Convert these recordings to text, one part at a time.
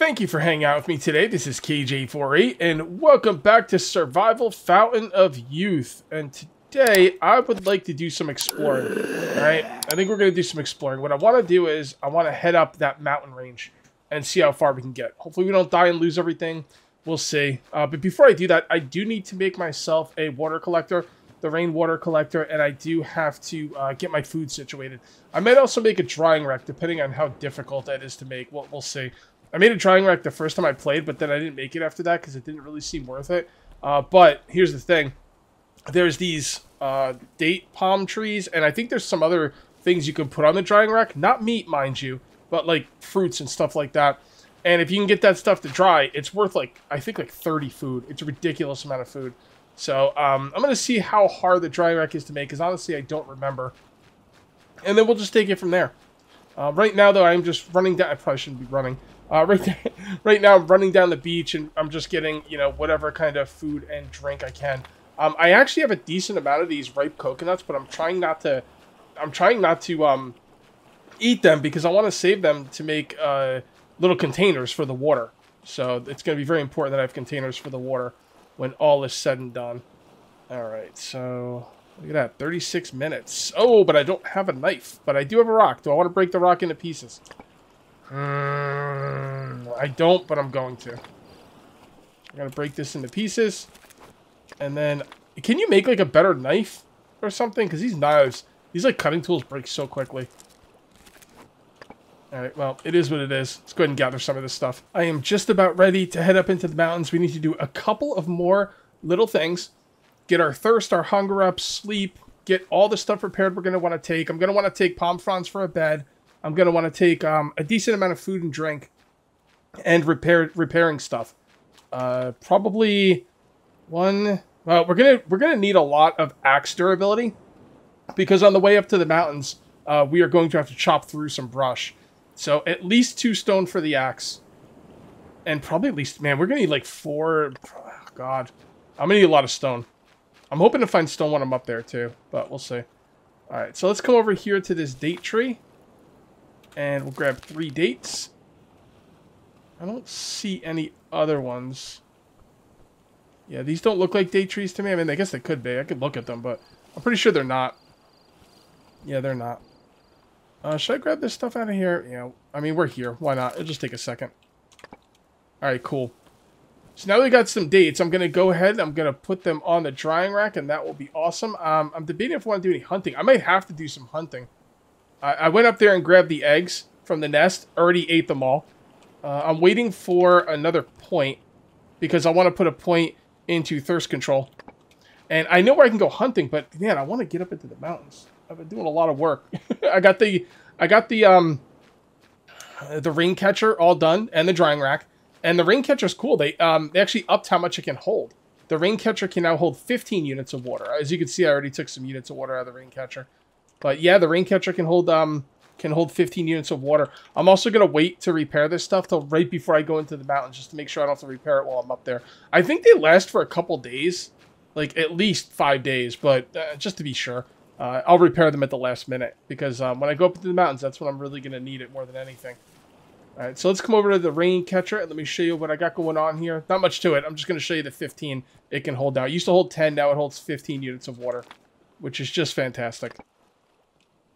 Thank you for hanging out with me today. This is Kage848, and welcome back to Survival Fountain of Youth. And today, I would like to do some exploring. right? I think we're going to do some exploring. What I want to do is, I want to head up that mountain range and see how far we can get. Hopefully we don't die and lose everything. We'll see. Uh, but before I do that, I do need to make myself a water collector the rainwater collector, and I do have to uh, get my food situated. I might also make a drying rack, depending on how difficult that is to make. We'll, we'll see. I made a drying rack the first time I played, but then I didn't make it after that because it didn't really seem worth it. Uh, but here's the thing. There's these uh, date palm trees, and I think there's some other things you can put on the drying rack. Not meat, mind you, but like fruits and stuff like that. And if you can get that stuff to dry, it's worth like, I think like 30 food. It's a ridiculous amount of food. So um, I'm going to see how hard the drying rack is to make, because honestly, I don't remember. And then we'll just take it from there. Uh, right now, though, I'm just running down. I probably shouldn't be running. Uh, right, there, right now, I'm running down the beach, and I'm just getting, you know, whatever kind of food and drink I can. Um, I actually have a decent amount of these ripe coconuts, but I'm trying not to. I'm trying not to um, eat them because I want to save them to make uh, little containers for the water. So it's going to be very important that I have containers for the water when all is said and done. Alright, so look at that, 36 minutes. Oh, but I don't have a knife, but I do have a rock. Do I want to break the rock into pieces? Mm, I don't, but I'm going to. I gotta break this into pieces. And then, can you make like a better knife or something? Because these knives, these like cutting tools break so quickly. Alright, well, it is what it is. Let's go ahead and gather some of this stuff. I am just about ready to head up into the mountains. We need to do a couple of more little things. Get our thirst, our hunger up, sleep, get all the stuff prepared we're going to want to take. I'm going to want to take palm fronds for a bed. I'm going to want to take um, a decent amount of food and drink and repair repairing stuff. Uh, probably one... Well, we're gonna we're gonna need a lot of axe durability because on the way up to the mountains, uh, we are going to have to chop through some brush. So at least two stone for the axe. And probably at least, man, we're going to need like four. Oh, God. I'm to need a lot of stone. I'm hoping to find stone when I'm up there too, but we'll see. Alright, so let's come over here to this date tree. And we'll grab three dates. I don't see any other ones. Yeah, these don't look like date trees to me. I mean, I guess they could be. I could look at them, but I'm pretty sure they're not. Yeah, they're not. Uh, should I grab this stuff out of here? Yeah, I mean, we're here. Why not? It'll just take a second. Alright, cool. So now we got some dates. I'm going to go ahead I'm going to put them on the drying rack, and that will be awesome. Um, I'm debating if I want to do any hunting. I might have to do some hunting. I, I went up there and grabbed the eggs from the nest. Already ate them all. Uh, I'm waiting for another point because I want to put a point into thirst control. And I know where I can go hunting, but man, I want to get up into the mountains. I've been doing a lot of work. I got the I got the um the rain catcher all done and the drying rack. And the rain catcher is cool. They um they actually upped how much it can hold. The rain catcher can now hold 15 units of water. As you can see, I already took some units of water out of the rain catcher. But yeah, the rain catcher can hold um can hold 15 units of water. I'm also going to wait to repair this stuff till right before I go into the mountains just to make sure I don't have to repair it while I'm up there. I think they last for a couple days, like at least five days, but uh, just to be sure. Uh, I'll repair them at the last minute because um, when I go up into the mountains, that's when I'm really going to need it more than anything. All right, so let's come over to the rain catcher and let me show you what I got going on here. Not much to it. I'm just going to show you the 15 it can hold now. It used to hold 10. Now it holds 15 units of water, which is just fantastic.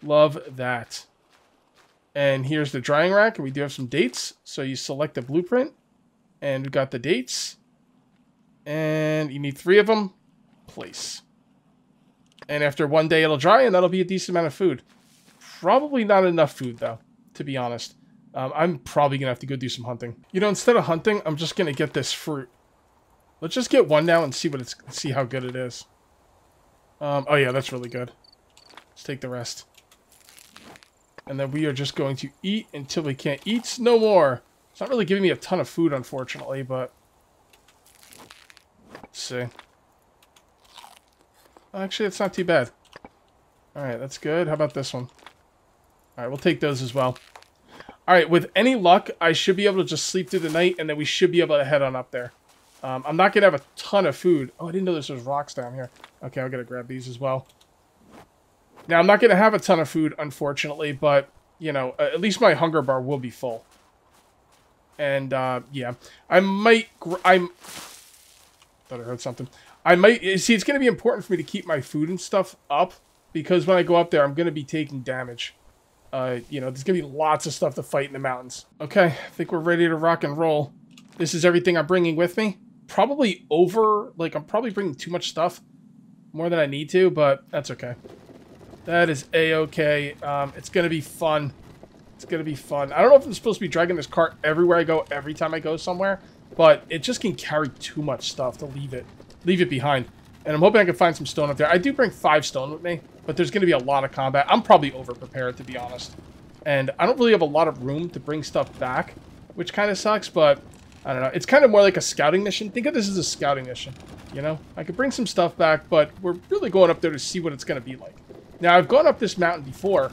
Love that. And here's the drying rack. And we do have some dates. So you select the blueprint. And we've got the dates. And you need three of them. Place. And after one day, it'll dry, and that'll be a decent amount of food. Probably not enough food, though, to be honest. Um, I'm probably going to have to go do some hunting. You know, instead of hunting, I'm just going to get this fruit. Let's just get one now and see what it's see how good it is. Um, oh, yeah, that's really good. Let's take the rest. And then we are just going to eat until we can't eat no more. It's not really giving me a ton of food, unfortunately, but... Let's see. Actually, it's not too bad. Alright, that's good. How about this one? Alright, we'll take those as well. Alright, with any luck, I should be able to just sleep through the night, and then we should be able to head on up there. Um, I'm not going to have a ton of food. Oh, I didn't know there was rocks down here. Okay, I'm going to grab these as well. Now, I'm not going to have a ton of food, unfortunately, but, you know, at least my hunger bar will be full. And, uh, yeah. I might... I'm... Thought I heard something. I might... See, it's going to be important for me to keep my food and stuff up. Because when I go up there, I'm going to be taking damage. Uh, you know, there's going to be lots of stuff to fight in the mountains. Okay, I think we're ready to rock and roll. This is everything I'm bringing with me. Probably over... Like, I'm probably bringing too much stuff. More than I need to, but that's okay. That is a-okay. Um, it's going to be fun. It's going to be fun. I don't know if I'm supposed to be dragging this cart everywhere I go, every time I go somewhere, but it just can carry too much stuff to leave it, leave it behind. And I'm hoping I can find some stone up there. I do bring five stone with me, but there's going to be a lot of combat. I'm probably over-prepared, to be honest. And I don't really have a lot of room to bring stuff back, which kind of sucks, but I don't know. It's kind of more like a scouting mission. Think of this as a scouting mission, you know? I could bring some stuff back, but we're really going up there to see what it's going to be like. Now, I've gone up this mountain before,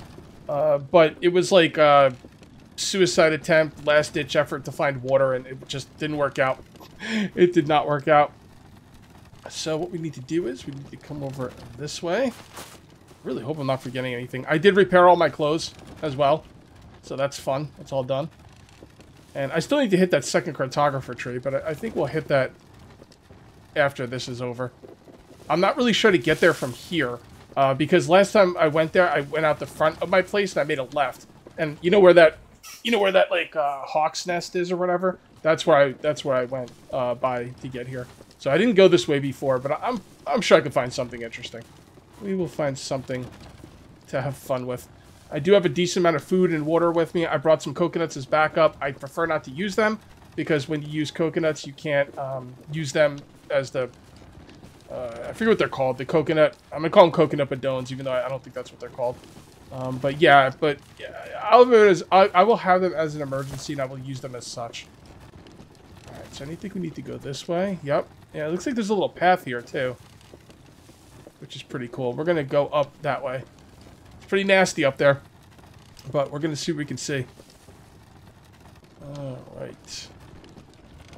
uh, but it was like a suicide attempt, last-ditch effort to find water, and it just didn't work out. it did not work out. So what we need to do is we need to come over this way. Really hope I'm not forgetting anything. I did repair all my clothes as well, so that's fun. That's all done. And I still need to hit that second cartographer tree, but I, I think we'll hit that after this is over. I'm not really sure to get there from here. Uh, because last time I went there, I went out the front of my place and I made a left. And you know where that, you know where that like uh, hawk's nest is or whatever. That's where I that's where I went uh, by to get here. So I didn't go this way before, but I'm I'm sure I could find something interesting. We will find something to have fun with. I do have a decent amount of food and water with me. I brought some coconuts as backup. I prefer not to use them because when you use coconuts, you can't um, use them as the uh, I forget what they're called. The coconut. I'm gonna call them coconut badones, even though I, don't think that's what they're called. Um, but yeah, but yeah, I'll have it as I, I will have them as an emergency, and I will use them as such. All right. So I think we need to go this way. Yep. Yeah. It looks like there's a little path here too, which is pretty cool. We're gonna go up that way. It's pretty nasty up there, but we're gonna see what we can see. All right.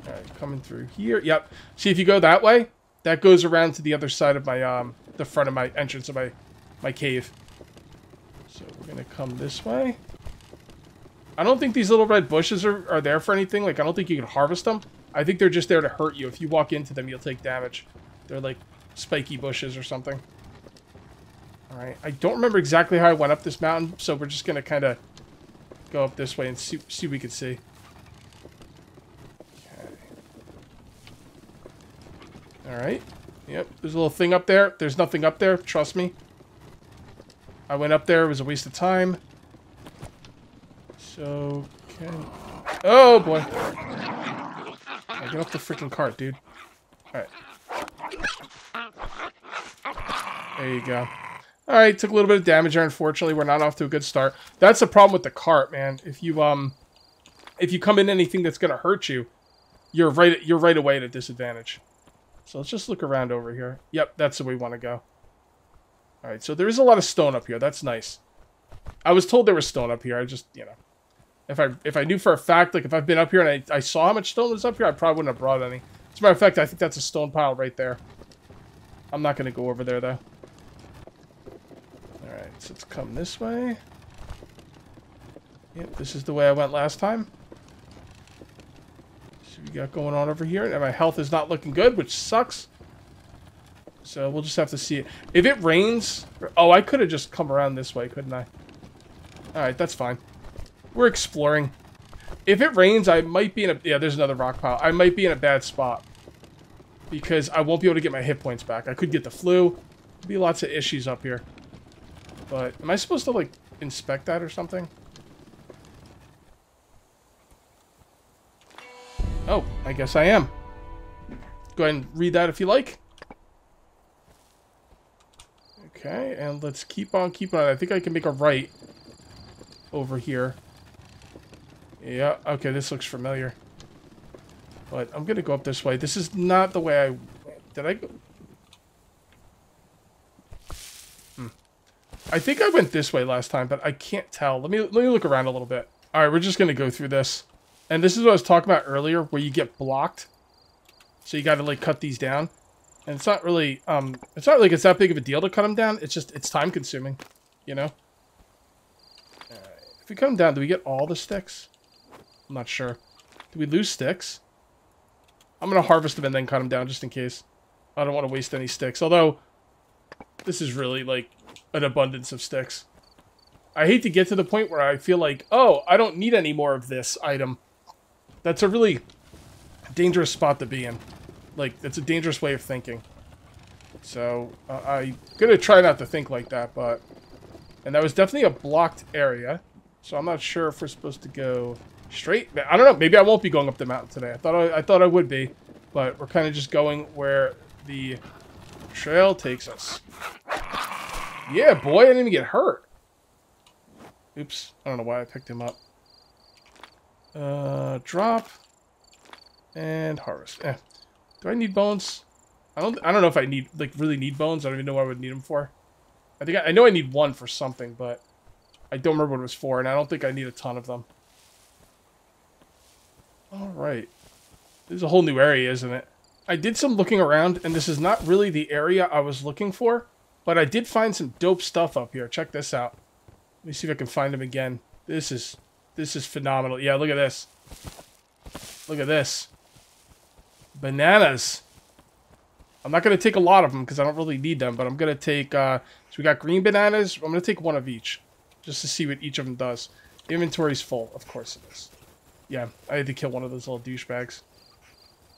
All right. Coming through here. Yep. See if you go that way. That goes around to the other side of my, um, the front of my entrance of my, my cave. So we're gonna come this way. I don't think these little red bushes are, are there for anything. Like, I don't think you can harvest them. I think they're just there to hurt you. If you walk into them, you'll take damage. They're like spiky bushes or something. Alright, I don't remember exactly how I went up this mountain, so we're just gonna kind of go up this way and see, see what we can see. Alright. Yep, there's a little thing up there. There's nothing up there, trust me. I went up there, it was a waste of time. So, okay. Oh, boy. I get off the freaking cart, dude. Alright. There you go. Alright, took a little bit of damage there, unfortunately. We're not off to a good start. That's the problem with the cart, man. If you, um... If you come in anything that's gonna hurt you, you're right, you're right away at a disadvantage. So let's just look around over here. Yep, that's the way we want to go. Alright, so there is a lot of stone up here. That's nice. I was told there was stone up here. I just, you know. If I if I knew for a fact, like if I've been up here and I, I saw how much stone was up here, I probably wouldn't have brought any. As a matter of fact, I think that's a stone pile right there. I'm not going to go over there, though. So let's come this way. Yep, this is the way I went last time See we got going on over here? And my health is not looking good, which sucks. So we'll just have to see it. If it rains... Oh, I could have just come around this way, couldn't I? Alright, that's fine. We're exploring. If it rains, I might be in a... Yeah, there's another rock pile. I might be in a bad spot. Because I won't be able to get my hit points back. I could get the flu. There'll be lots of issues up here. But am I supposed to, like, inspect that or something? Oh, I guess I am. Go ahead and read that if you like. Okay, and let's keep on keeping on. I think I can make a right over here. Yeah, okay, this looks familiar. But I'm going to go up this way. This is not the way I... Did I go... I think I went this way last time, but I can't tell. Let me, let me look around a little bit. Alright, we're just going to go through this. And this is what I was talking about earlier, where you get blocked. So you got to like cut these down. And it's not really, um, it's not like it's that big of a deal to cut them down. It's just, it's time consuming, you know? if we them down, do we get all the sticks? I'm not sure. Do we lose sticks? I'm going to harvest them and then cut them down just in case. I don't want to waste any sticks. Although, this is really, like, an abundance of sticks. I hate to get to the point where I feel like, oh, I don't need any more of this item. That's a really dangerous spot to be in. Like, that's a dangerous way of thinking. So, uh, I'm going to try not to think like that, but... And that was definitely a blocked area. So I'm not sure if we're supposed to go straight. I don't know. Maybe I won't be going up the mountain today. I thought I, I thought I would be. But we're kind of just going where the trail takes us. Yeah, boy. I didn't even get hurt. Oops. I don't know why I picked him up. Uh, drop. And harvest. Eh. Do I need bones? I don't. I don't know if I need like really need bones. I don't even know what I would need them for. I think I, I know I need one for something, but I don't remember what it was for, and I don't think I need a ton of them. All right, this is a whole new area, isn't it? I did some looking around, and this is not really the area I was looking for, but I did find some dope stuff up here. Check this out. Let me see if I can find them again. This is this is phenomenal. Yeah, look at this. Look at this. Bananas. I'm not going to take a lot of them because I don't really need them, but I'm going to take, uh, so we got green bananas. I'm going to take one of each just to see what each of them does. Inventory's full. Of course it is. Yeah, I had to kill one of those little douchebags.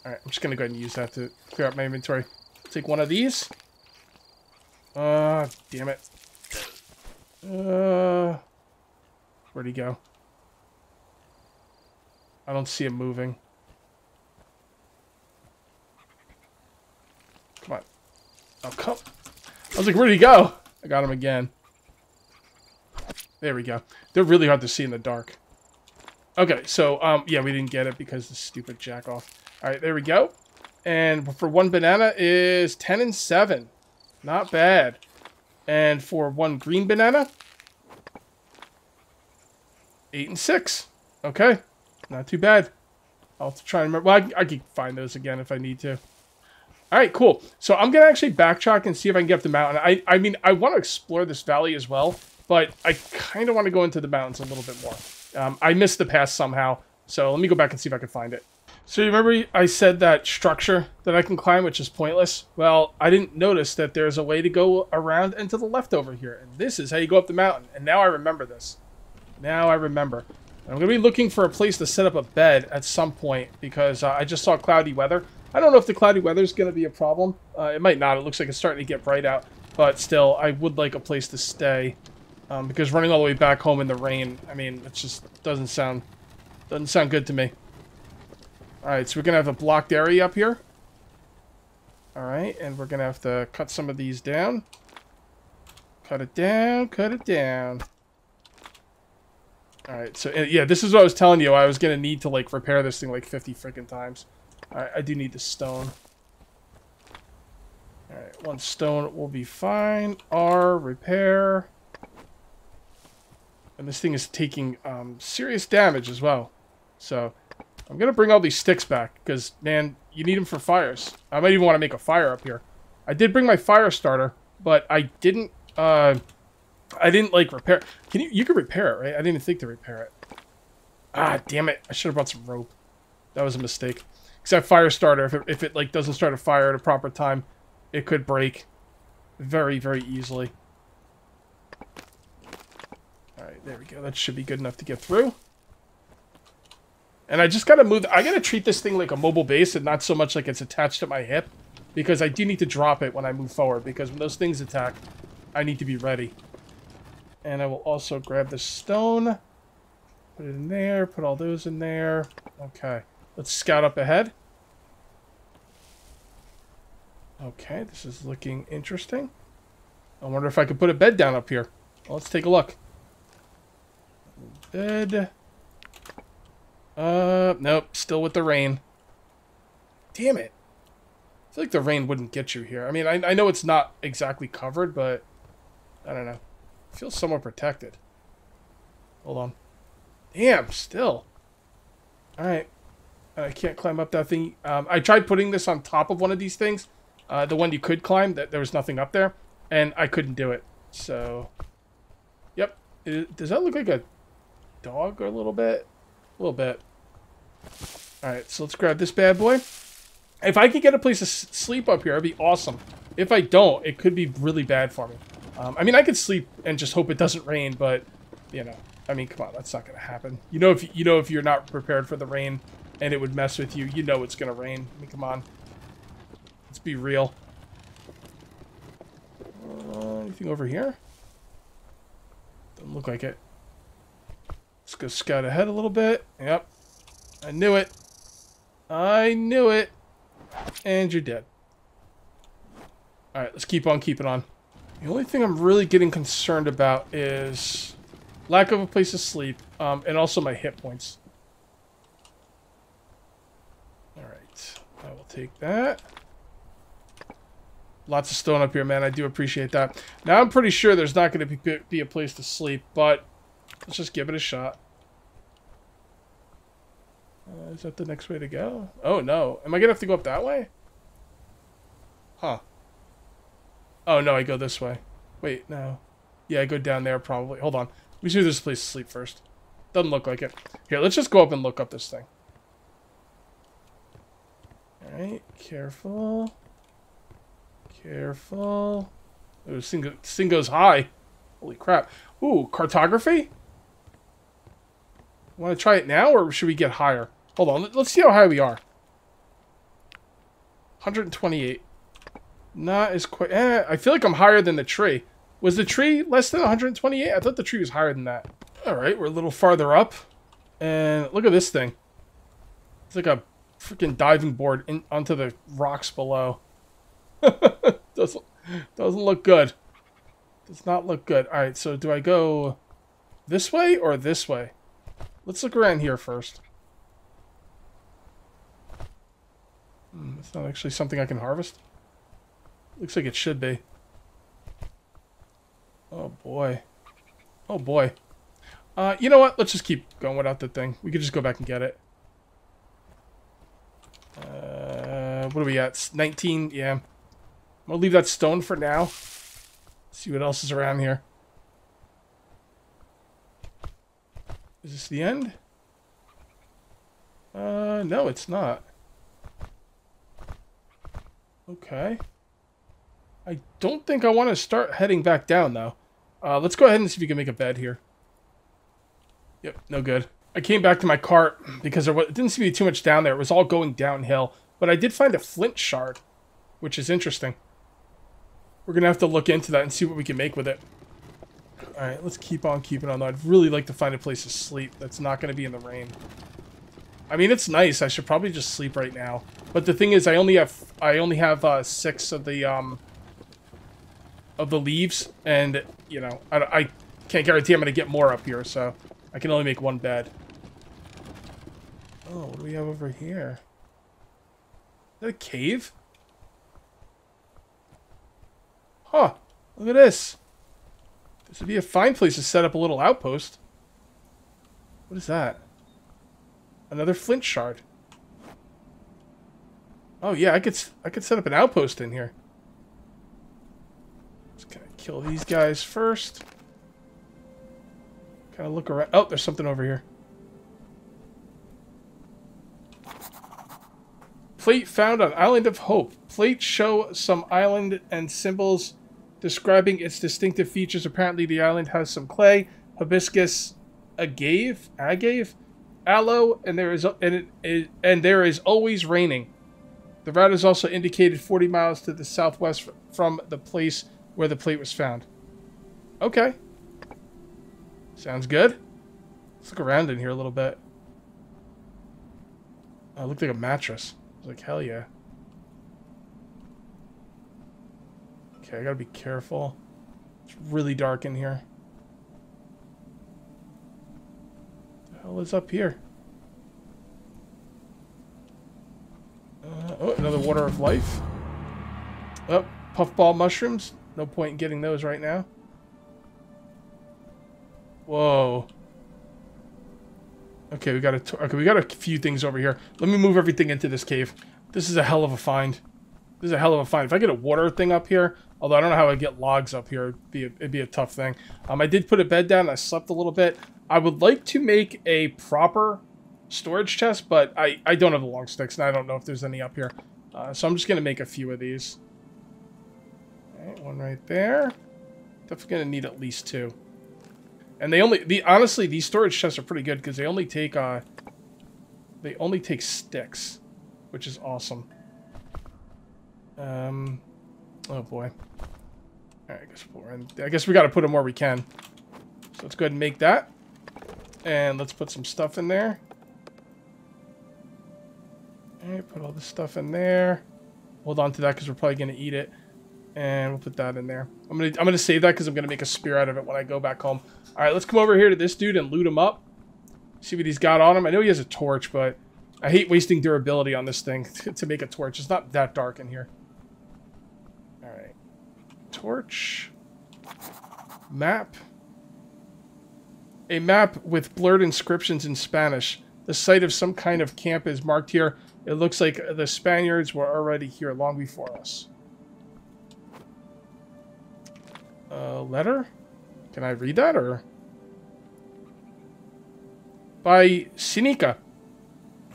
Alright, I'm just going to go ahead and use that to clear out my inventory. Take one of these. Uh, damn it. Uh, where'd he go? I don't see him moving. Come on. Oh, come. I was like, where'd he go? I got him again. There we go. They're really hard to see in the dark. Okay, so, um, yeah, we didn't get it because the stupid jack off. All right, there we go. And for one banana is 10 and 7. Not bad. And for one green banana, 8 and 6. Okay, not too bad. I'll try and remember. Well, I, I can find those again if I need to. All right, cool. So I'm going to actually backtrack and see if I can get up the mountain. I, I mean, I want to explore this valley as well, but I kind of want to go into the mountains a little bit more. Um, I missed the pass somehow, so let me go back and see if I can find it. So you remember I said that structure that I can climb, which is pointless? Well, I didn't notice that there's a way to go around and to the left over here. And this is how you go up the mountain. And now I remember this. Now I remember. I'm going to be looking for a place to set up a bed at some point because uh, I just saw cloudy weather. I don't know if the cloudy weather is going to be a problem. Uh, it might not. It looks like it's starting to get bright out. But still, I would like a place to stay. Um, because running all the way back home in the rain, I mean, it just doesn't sound doesn't sound good to me. Alright, so we're going to have a blocked area up here. Alright, and we're going to have to cut some of these down. Cut it down, cut it down. Alright, so yeah, this is what I was telling you. I was going to need to, like, repair this thing like 50 freaking times. Alright, I do need the stone. Alright, one stone will be fine. R, repair. And this thing is taking um, serious damage as well. So, I'm to bring all these sticks back. Because, man, you need them for fires. I might even want to make a fire up here. I did bring my fire starter. But I didn't... Uh, I didn't, like, repair... Can you... You can repair it, right? I didn't even think to repair it. Ah, damn it. I should have brought some rope. That was a mistake. Except fire starter, if it, if it like doesn't start a fire at a proper time, it could break very, very easily. Alright, there we go. That should be good enough to get through. And I just gotta move... I gotta treat this thing like a mobile base and not so much like it's attached to my hip. Because I do need to drop it when I move forward. Because when those things attack, I need to be ready. And I will also grab the stone. Put it in there. Put all those in there. Okay. Let's scout up ahead. Okay, this is looking interesting. I wonder if I could put a bed down up here. Well, let's take a look. Bed. Uh, nope, still with the rain. Damn it. I feel like the rain wouldn't get you here. I mean, I, I know it's not exactly covered, but I don't know. It feels somewhat protected. Hold on. Damn, still. Alright. I can't climb up that thing. Um, I tried putting this on top of one of these things. Uh, the one you could climb, that there was nothing up there. And I couldn't do it. So, yep. Does that look like a dog or a little bit? A little bit. Alright, so let's grab this bad boy. If I can get a place to sleep up here, it'd be awesome. If I don't, it could be really bad for me. Um, I mean, I could sleep and just hope it doesn't rain, but, you know, I mean, come on, that's not going to happen. You know, if you know if you're not prepared for the rain and it would mess with you, you know it's going to rain. I mean, come on. Let's be real. Uh, anything over here? Doesn't look like it. Let's go scout ahead a little bit. Yep. I knew it. I knew it. And you're dead. Alright, let's keep on keeping on. The only thing I'm really getting concerned about is lack of a place to sleep, um, and also my hit points. Alright, I will take that. Lots of stone up here, man. I do appreciate that. Now, I'm pretty sure there's not going to be, be a place to sleep, but let's just give it a shot. Uh, is that the next way to go? Oh, no. Am I going to have to go up that way? Huh. Oh, no, I go this way. Wait, no. Yeah, I go down there probably. Hold on. Me see there's a place to sleep first. Doesn't look like it. Here, let's just go up and look up this thing. Alright, careful. Careful. Oh, this thing, this thing goes high. Holy crap. Ooh, cartography? Want to try it now, or should we get higher? Hold on, let's see how high we are. 128. Not as quite... Eh, I feel like I'm higher than the tree. Was the tree less than 128? I thought the tree was higher than that. Alright, we're a little farther up. And look at this thing. It's like a freaking diving board in, onto the rocks below. doesn't, doesn't look good. Does not look good. Alright, so do I go this way or this way? Let's look around here first. Hmm, it's not actually something I can harvest. Looks like it should be. Oh boy. Oh boy. Uh, you know what? Let's just keep going without the thing. We could just go back and get it. Uh, what are we at? 19? Yeah. I'm gonna leave that stone for now. See what else is around here. Is this the end? Uh, no, it's not. Okay. I don't think I want to start heading back down, though. Uh, let's go ahead and see if we can make a bed here. Yep, no good. I came back to my cart because there didn't seem to be too much down there. It was all going downhill. But I did find a flint shard, which is interesting. We're going to have to look into that and see what we can make with it. Alright, let's keep on keeping on. Though. I'd really like to find a place to sleep that's not going to be in the rain. I mean, it's nice. I should probably just sleep right now. But the thing is, I only have I only have uh, six of the um of the leaves, and you know, I, I can't guarantee I'm to get more up here, so I can only make one bed. Oh, what do we have over here? Is that a cave? Huh. Look at this. This would be a fine place to set up a little outpost. What is that? Another flint shard. Oh yeah, I could I could set up an outpost in here. Just gonna kill these guys first. Kind of look around. Oh, there's something over here. Plate found on Island of Hope. Plate show some island and symbols describing its distinctive features. Apparently, the island has some clay, hibiscus, agave, agave, aloe, and there is and it, and there is always raining. The route is also indicated 40 miles to the southwest from the place where the plate was found. Okay. Sounds good. Let's look around in here a little bit. Oh, it looked like a mattress. I was like, hell yeah. Okay, I gotta be careful. It's really dark in here. The hell is up here? Uh, oh, another water of life. Oh, puffball mushrooms. No point in getting those right now. Whoa. Okay, we got a okay, we got a few things over here. Let me move everything into this cave. This is a hell of a find. This is a hell of a find. If I get a water thing up here, although I don't know how I get logs up here, it'd be a, it'd be a tough thing. Um, I did put a bed down. I slept a little bit. I would like to make a proper storage chest, but I, I don't have the long sticks, and I don't know if there's any up here. Uh, so I'm just going to make a few of these. One right there. Definitely going to need at least two. And they only, the honestly, these storage chests are pretty good because they only take, uh, they only take sticks, which is awesome. Um, oh boy. Alright, I guess we're in, I guess we got to put them where we can. So let's go ahead and make that. And let's put some stuff in there. Alright, put all this stuff in there. Hold on to that because we're probably to eat it. And we'll put that in there. I'm gonna I'm gonna save that because I'm gonna make a spear out of it when I go back home. All right, let's come over here to this dude and loot him up. See what he's got on him. I know he has a torch, but I hate wasting durability on this thing to make a torch. It's not that dark in here. Torch, map. A map with blurred inscriptions in Spanish. The site of some kind of camp is marked here. It looks like the Spaniards were already here long before us. uh, letter? Can I read that or? By Sinica.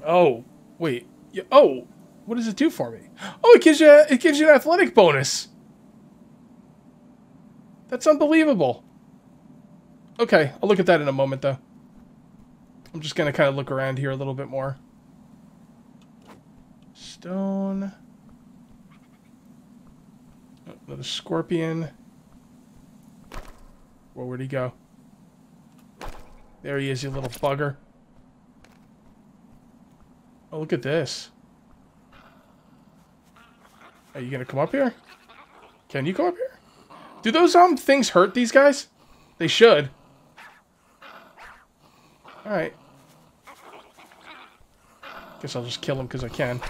Oh, wait. Oh, what does it do for me? Oh, it gives you it gives you an athletic bonus. That's unbelievable. Okay, I'll look at that in a moment though. I'm just gonna kind of look around here a little bit more. Stone. Another scorpion. Where'd he go? There he is, you little bugger. Oh, look at this. Are you gonna come up here? Can you come up here? Do those um things hurt these guys? They should. Alright. Guess I'll just kill him because I can.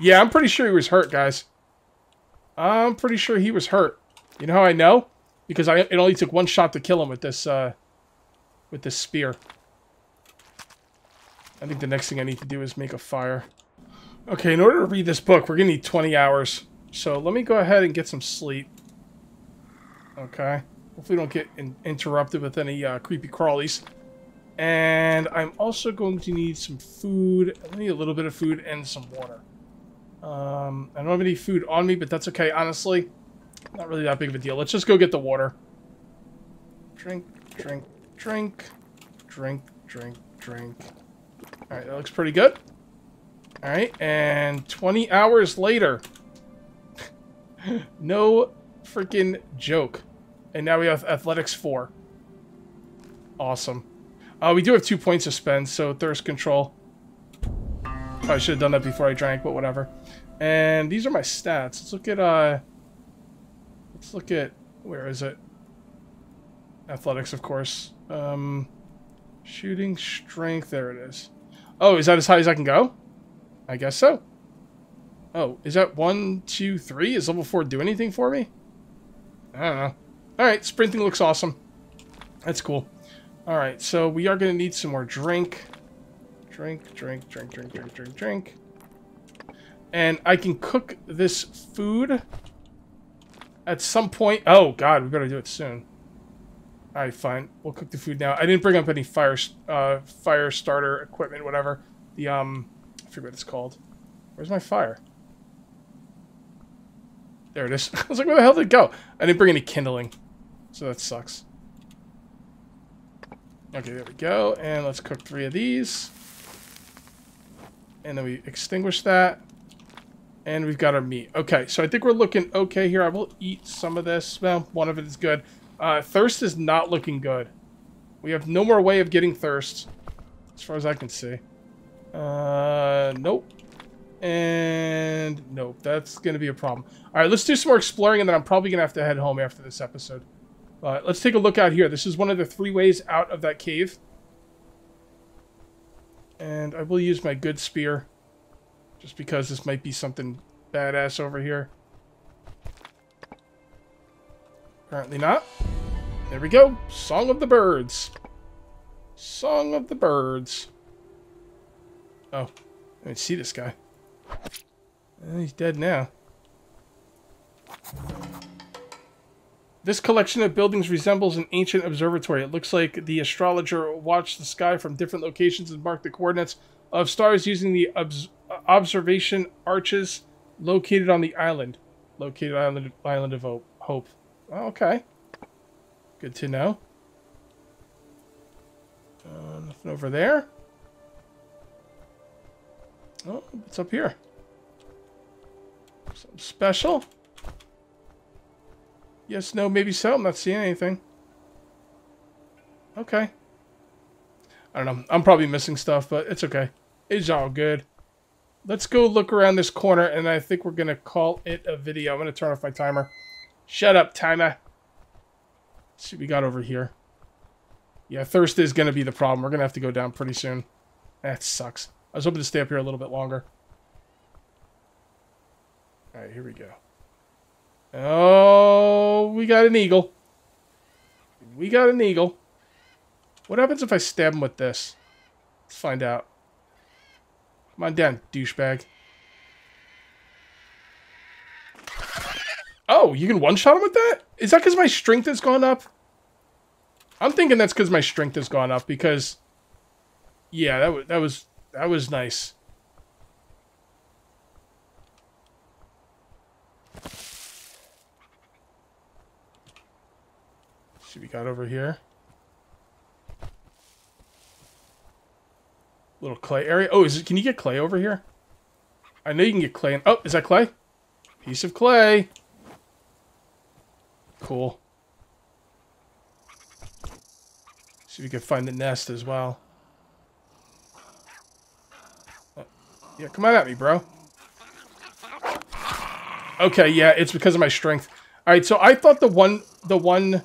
Yeah, I'm pretty sure he was hurt, guys. I'm pretty sure he was hurt. You know how I know? Because I, it only took one shot to kill him with this, uh, with this spear. I think the next thing I need to do is make a fire. Okay, in order to read this book, we're to need 20 hours. So let me go ahead and get some sleep. Okay. Hopefully don't get in interrupted with any uh, creepy crawlies. And I'm also going to need some food. I need a little bit of food and some water. Um, I don't have any food on me, but that's okay, honestly. Not really that big of a deal. Let's just go get the water. Drink, drink, drink, drink, drink, drink. Alright, that looks pretty good. Alright, and 20 hours later. no freaking joke. And now we have Athletics 4. Awesome. Uh, we do have two points to spend, so thirst control. Probably should have done that before I drank, but whatever. And these are my stats. Let's look at, uh... Let's look at... Where is it? Athletics, of course. Um, shooting strength. There it is. Oh, is that as high as I can go? I guess so. Oh, is that one, two, three? Is level four do anything for me? I don't know. Alright, sprinting looks awesome. That's cool. Alright, so we are going to need some more drink. Drink, drink, drink, drink, drink, drink, drink. And I can cook this food at some point... Oh, God, we better do it soon. Alright, fine. We'll cook the food now. I didn't bring up any fire uh, fire starter equipment, whatever. The, um... I forget what it's called. Where's my fire? There it is. I was like, where the hell did it go? I didn't bring any kindling. So that sucks. Okay, there we go. And let's cook three of these. And then we extinguish that. And we've got our meat. Okay, so I think we're looking okay here. I will eat some of this. Well, one of it is good. Uh, thirst is not looking good. We have no more way of getting thirst. As far as I can see. Uh, nope. And nope, that's going to be a problem. All right, let's do some more exploring, and then I'm probably going to have to head home after this episode. Uh, let's take a look out here. This is one of the three ways out of that cave. And I will use my good spear. Just because this might be something badass over here. Apparently not. There we go. Song of the Birds. Song of the Birds. Oh. I didn't see this guy. Uh, he's dead now. This collection of buildings resembles an ancient observatory. It looks like the astrologer watched the sky from different locations and marked the coordinates of stars using the obs observation arches located on the island. Located island island of Hope. Oh, okay. Good to know. Uh, nothing over there. Oh, what's up here? Something special? Yes, no, maybe so. I'm not seeing anything. Okay. I don't know. I'm probably missing stuff, but it's okay. It's all good. Let's go look around this corner, and I think we're going to call it a video. I'm going to turn off my timer. Shut up, timer. Let's see we got over here. Yeah, thirst is going to be the problem. We're going to have to go down pretty soon. That sucks. I was hoping to stay up here a little bit longer. Alright, here we go. Oh, we got an eagle. We got an eagle. What happens if I stab him with this? Let's find out. Come on down, douchebag. Oh, you can one-shot him with that? Is that because my strength has gone up? I'm thinking that's because my strength has gone up because... Yeah, that, that was that was nice. What we got over here. Little clay area. Oh, is it? Can you get clay over here? I know you can get clay. In, oh, is that clay? Piece of clay. Cool. See if we can find the nest as well. Oh, yeah, come on at me, bro. Okay, yeah, it's because of my strength. All right, so I thought the one the one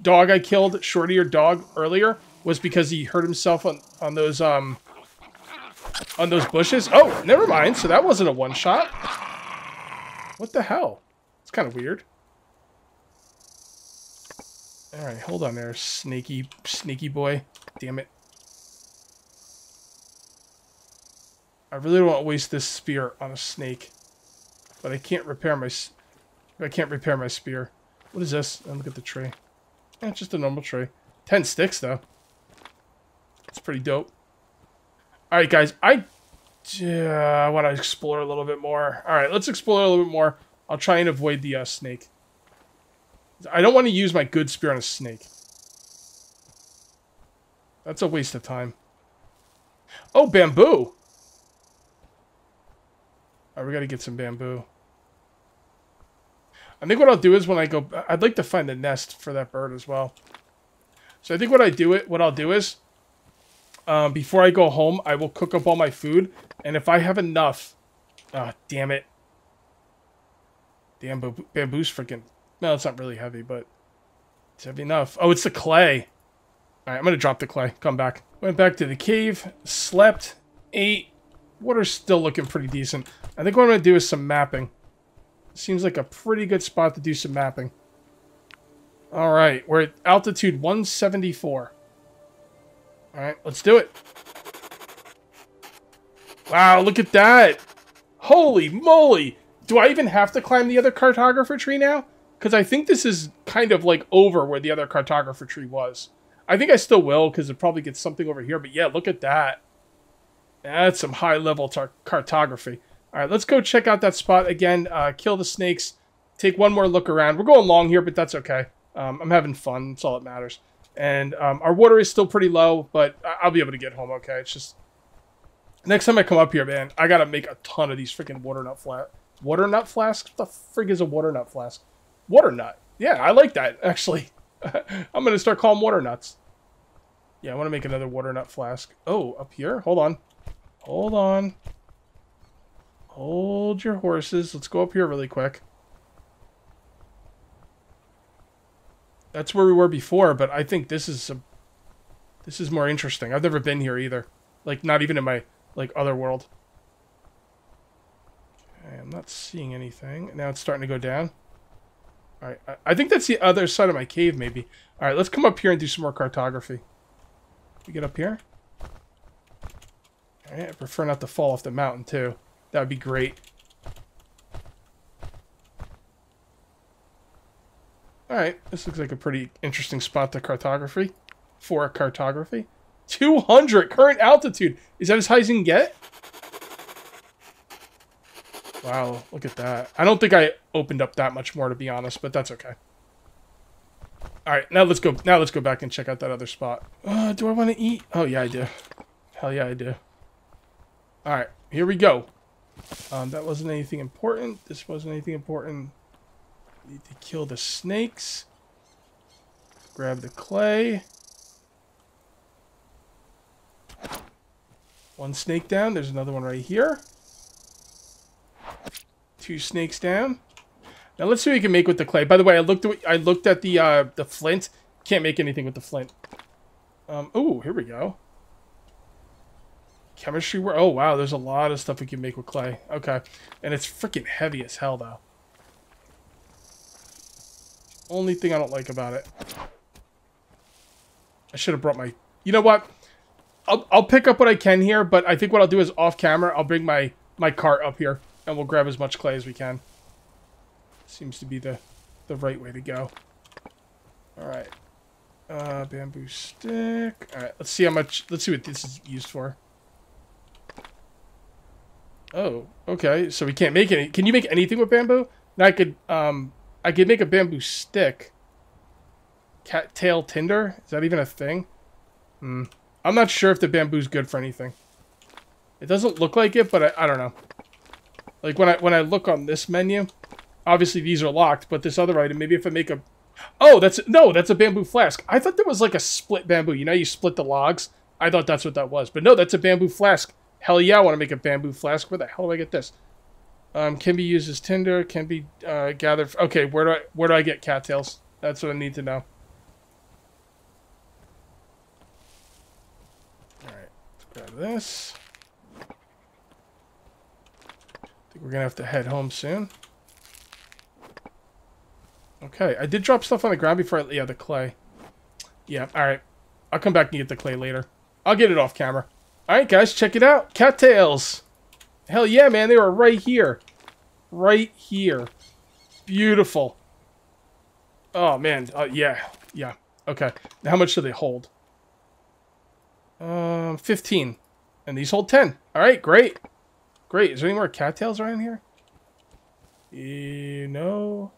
dog I killed, short-eared dog earlier, was because he hurt himself on on those um on those bushes. Oh, never mind. So that wasn't a one shot. What the hell? It's kind of weird. All right, hold on there, sneaky sneaky boy. Damn it. I really don't want to waste this spear on a snake. But I can't repair my... I can't repair my spear. What is this? Oh, look at the tree. Eh, it's just a normal tree. Ten sticks, though. It's pretty dope. Alright, guys. I uh, want to explore a little bit more. Alright, let's explore a little bit more. I'll try and avoid the uh, snake. I don't want to use my good spear on a snake. That's a waste of time. Oh, bamboo! Alright, we gotta get some bamboo. I think what I'll do is when I go... I'd like to find the nest for that bird as well. So I think what I do it, what I'll do is, um, before I go home, I will cook up all my food, and if I have enough, ah, oh, damn it, damn bamboo, bamboo's freaking. No, it's not really heavy, but it's heavy enough. Oh, it's the clay. All right, I'm gonna drop the clay. Come back. Went back to the cave, slept, ate. Water's still looking pretty decent. I think what I'm gonna do is some mapping. Seems like a pretty good spot to do some mapping. Alright, we're at altitude 174. Alright, let's do it. Wow, look at that! Holy moly! Do I even have to climb the other cartographer tree now? Because I think this is kind of like over where the other cartographer tree was. I think I still will because it probably gets something over here. But yeah, look at that. That's some high-level cartography. All right, let's go check out that spot again. Uh, kill the snakes. Take one more look around. We're going long here, but that's okay. Um, I'm having fun. That's all that matters. And um, our water is still pretty low, but I'll be able to get home okay. It's just... Next time I come up here, man, I gotta make a ton of these freaking water nut flat. Water nut flasks? What the frig is a water nut flask? Water nut. Yeah, I like that, actually. I'm gonna start calling water nuts. Yeah, I want to make another water nut flask. Oh, up here? Hold on. Hold on. Hold your horses. Let's go up here really quick. That's where we were before, but I think this is a, this is more interesting. I've never been here either. Like, not even in my, like, other world. Okay, I'm not seeing anything. Now it's starting to go down. Alright, I, I think that's the other side of my cave, maybe. Alright, let's come up here and do some more cartography. We get up here? Alright, I prefer not to fall off the mountain, too. That would be great. Alright, this looks like a pretty interesting spot to cartography. For cartography. 200 current altitude. Is that as high as you can get? Wow, look at that. I don't think I opened up that much more to be honest, but that's okay. All right, now let's go. Now let's go back and check out that other spot. Uh, do I want to eat? Oh yeah, I do. Hell yeah, I do. All right, here we go. Um, that wasn't anything important. This wasn't anything important. Need to kill the snakes. Grab the clay. One snake down. There's another one right here. Two snakes down. Now let's see what we can make with the clay. By the way, I looked at I looked at the uh, the flint. Can't make anything with the flint. Um, oh, here we go. Chemistry work. Oh wow, there's a lot of stuff we can make with clay. Okay, and it's freaking heavy as hell though. Only thing I don't like about it. I should have brought my. You know what? I'll I'll pick up what I can here, but I think what I'll do is off camera. I'll bring my my cart up here, and we'll grab as much clay as we can. Seems to be the, the right way to go. Alright. Uh, bamboo stick. Alright, let's see how much... Let's see what this is used for. Oh, okay. So we can't make any... Can you make anything with bamboo? Now I could, um... I could make a bamboo stick. Cattail tinder? Is that even a thing? Hmm. I'm not sure if the bamboo's good for anything. It doesn't look like it, but I, I don't know. Like when I when I look on this menu, Obviously, these are locked, but this other item, maybe if I make a... Oh, that's... No, that's a bamboo flask. I thought there was like a split bamboo. You know, you split the logs? I thought that's what that was. But no, that's a bamboo flask. Hell yeah, I want to make a bamboo flask. Where the hell do I get this? Um, can be used as tinder. Can be uh, gathered... Okay, where do I where do I get cattails? That's what I need to know. Alright, let's grab this. I think we're to have to head home soon. Okay, I did drop stuff on the ground before I... Yeah, the clay. Yeah, alright. I'll come back and get the clay later. I'll get it off camera. Alright, guys, check it out. Cattails. Hell yeah, man. They were right here. Right here. Beautiful. Oh, man. Uh, yeah. Yeah. Okay. How much do they hold? Um, 15. And these hold 10. Alright, great. Great. Is there any more cattails around here? You know...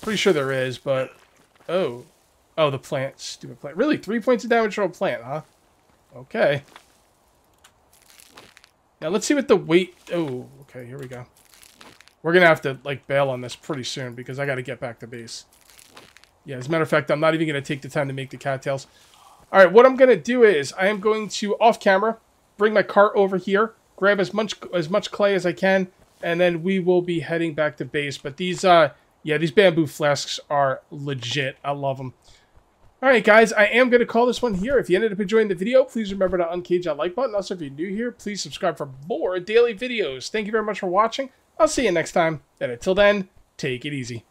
Pretty sure there is, but... Oh. Oh, the plant. Stupid plant. Really? Three points of damage from a plant, huh? Okay. Now, let's see what the weight... Oh, okay. Here we go. We're going to have to, like, bail on this pretty soon because I got to get back to base. Yeah, as a matter of fact, I'm not even going to take the time to make the cattails. All right, what I'm going to do is I am going to, off camera, bring my cart over here, grab as much as much clay as I can, and then we will be heading back to base. But these uh, yeah, these bamboo flasks are legit. I love them. Alright guys, I am going to call this one here. If you ended up enjoying the video, please remember to uncage that like button. Also, if you're new here, please subscribe for more daily videos. Thank you very much for watching. I'll see you next time. And until then, take it easy.